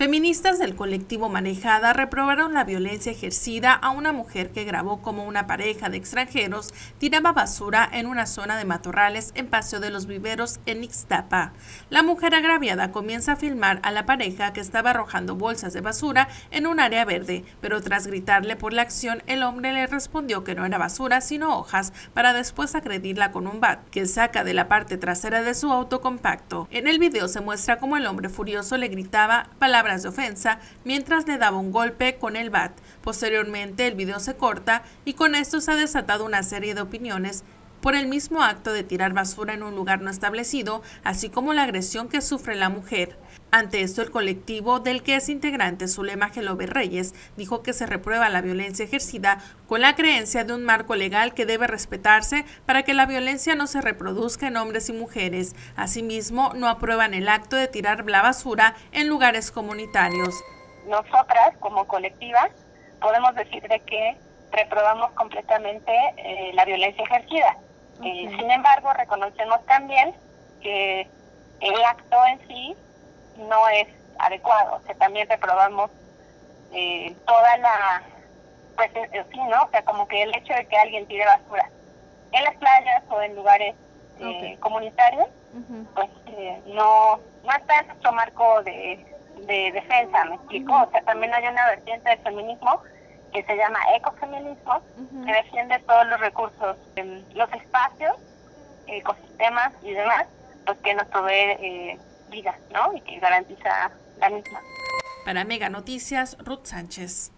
Feministas del colectivo Manejada reprobaron la violencia ejercida a una mujer que grabó como una pareja de extranjeros tiraba basura en una zona de matorrales en Paseo de los Viveros en Ixtapa. La mujer agraviada comienza a filmar a la pareja que estaba arrojando bolsas de basura en un área verde, pero tras gritarle por la acción, el hombre le respondió que no era basura sino hojas para después agredirla con un bat que saca de la parte trasera de su auto compacto. En el video se muestra como el hombre furioso le gritaba palabras de ofensa mientras le daba un golpe con el bat. Posteriormente el video se corta y con esto se ha desatado una serie de opiniones por el mismo acto de tirar basura en un lugar no establecido, así como la agresión que sufre la mujer. Ante esto, el colectivo del que es integrante Zulema Gelove Reyes dijo que se reprueba la violencia ejercida con la creencia de un marco legal que debe respetarse para que la violencia no se reproduzca en hombres y mujeres. Asimismo, no aprueban el acto de tirar la basura en lugares comunitarios. Nosotras, como colectiva, podemos decir de que reprobamos completamente eh, la violencia ejercida. Eh, sin embargo, reconocemos también que el acto en sí no es adecuado. O sea, también reprobamos eh, toda la, pues eh, sí, ¿no? O sea, como que el hecho de que alguien tire basura en las playas o en lugares eh, comunitarios, pues no, no está en nuestro marco de, de defensa, ¿me explico? O sea, también hay una vertiente del feminismo que se llama ecofeminismo, que defiende todos los recursos, los espacios, ecosistemas y demás, pues que nos provee eh, vida, ¿no? Y que garantiza la misma. Para Mega Noticias, Ruth Sánchez.